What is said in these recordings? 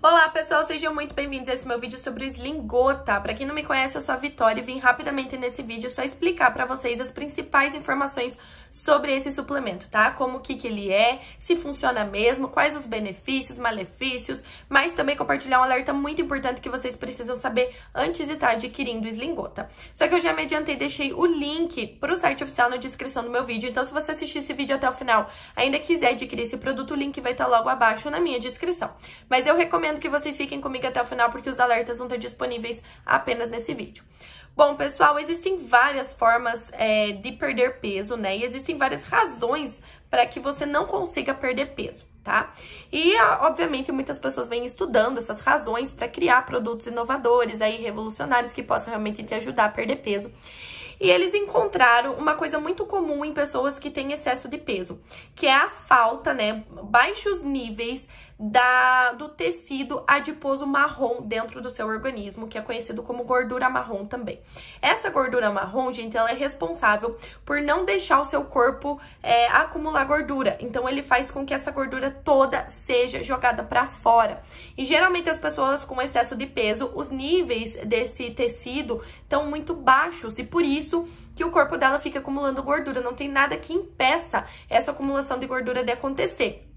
Olá pessoal, sejam muito bem-vindos a esse meu vídeo sobre o Slingota. Para quem não me conhece, eu sou a Vitória e vim rapidamente nesse vídeo só explicar para vocês as principais informações sobre esse suplemento, tá? Como que, que ele é, se funciona mesmo, quais os benefícios, malefícios, mas também compartilhar um alerta muito importante que vocês precisam saber antes de estar adquirindo o Slingota. Só que eu já me adiantei e deixei o link para o site oficial na descrição do meu vídeo, então se você assistir esse vídeo até o final, ainda quiser adquirir esse produto, o link vai estar logo abaixo na minha descrição. Mas eu recomendo recomendo que vocês fiquem comigo até o final, porque os alertas vão estar disponíveis apenas nesse vídeo. Bom, pessoal, existem várias formas é, de perder peso, né? E existem várias razões para que você não consiga perder peso, tá? E, obviamente, muitas pessoas vêm estudando essas razões para criar produtos inovadores, aí, revolucionários, que possam realmente te ajudar a perder peso. E eles encontraram uma coisa muito comum em pessoas que têm excesso de peso, que é a falta, né, baixos níveis da, do tecido adiposo marrom dentro do seu organismo, que é conhecido como gordura marrom também. Essa gordura marrom, gente, ela é responsável por não deixar o seu corpo é, acumular gordura. Então, ele faz com que essa gordura toda seja jogada para fora. E geralmente as pessoas com excesso de peso, os níveis desse tecido estão muito baixos e por isso que o corpo dela fica acumulando gordura. Não tem nada que impeça essa acumulação de gordura de acontecer.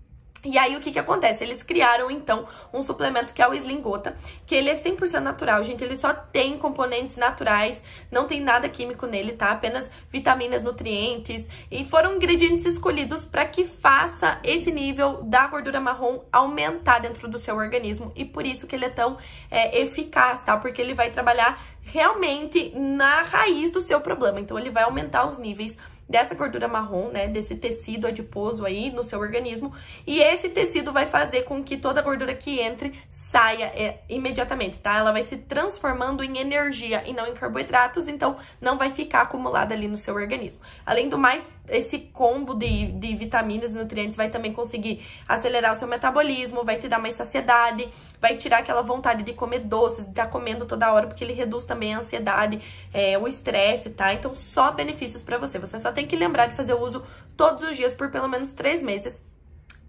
E aí, o que que acontece? Eles criaram, então, um suplemento que é o Slingota, que ele é 100% natural, gente. Ele só tem componentes naturais, não tem nada químico nele, tá? Apenas vitaminas, nutrientes. E foram ingredientes escolhidos para que faça esse nível da gordura marrom aumentar dentro do seu organismo. E por isso que ele é tão é, eficaz, tá? Porque ele vai trabalhar realmente na raiz do seu problema. Então, ele vai aumentar os níveis dessa gordura marrom, né, desse tecido adiposo aí no seu organismo, e esse tecido vai fazer com que toda a gordura que entre saia é, imediatamente, tá? Ela vai se transformando em energia e não em carboidratos, então não vai ficar acumulada ali no seu organismo. Além do mais, esse combo de, de vitaminas e nutrientes vai também conseguir acelerar o seu metabolismo, vai te dar mais saciedade, vai tirar aquela vontade de comer doces, de estar tá comendo toda hora, porque ele reduz também a ansiedade, é, o estresse, tá? Então, só benefícios para você. Você só tem que lembrar de fazer o uso todos os dias por pelo menos três meses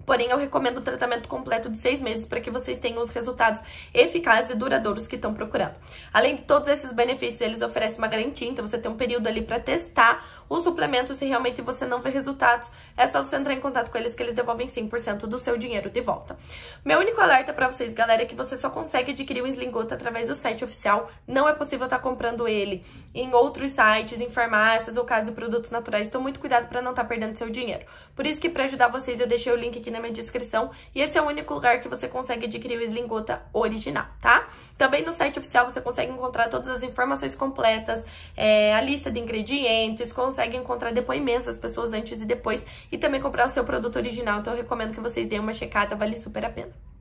Porém, eu recomendo o tratamento completo de seis meses para que vocês tenham os resultados eficazes e duradouros que estão procurando. Além de todos esses benefícios, eles oferecem uma garantia, então você tem um período ali para testar o suplemento. Se realmente você não vê resultados, é só você entrar em contato com eles que eles devolvem 100% do seu dinheiro de volta. Meu único alerta para vocês, galera, é que você só consegue adquirir o Slingota através do site oficial. Não é possível estar tá comprando ele em outros sites, em farmácias ou casos de produtos naturais. Então, muito cuidado para não estar tá perdendo seu dinheiro. Por isso que para ajudar vocês, eu deixei o link aqui na minha descrição. E esse é o único lugar que você consegue adquirir o Slingota original, tá? Também no site oficial você consegue encontrar todas as informações completas, é, a lista de ingredientes, consegue encontrar depoimentos das pessoas antes e depois e também comprar o seu produto original. Então eu recomendo que vocês deem uma checada, vale super a pena.